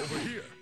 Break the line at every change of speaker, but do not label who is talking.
Over here.